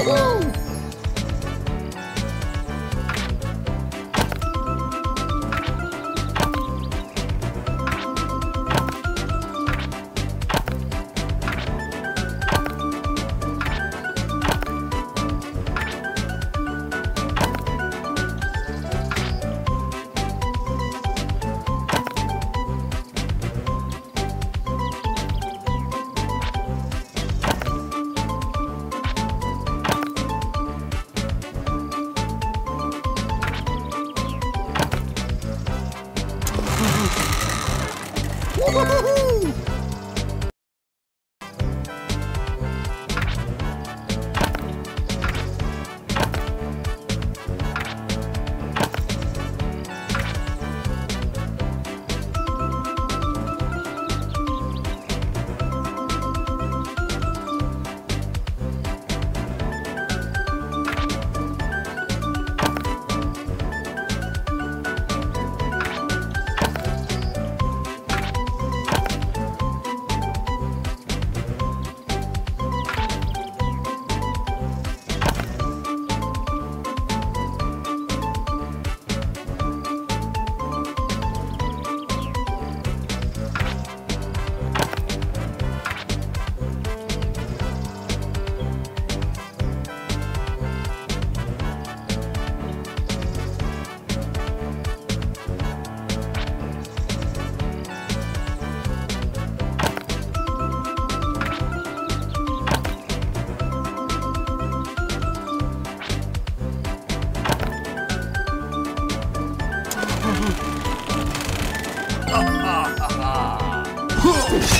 Woohoo! Woohoo! Oh!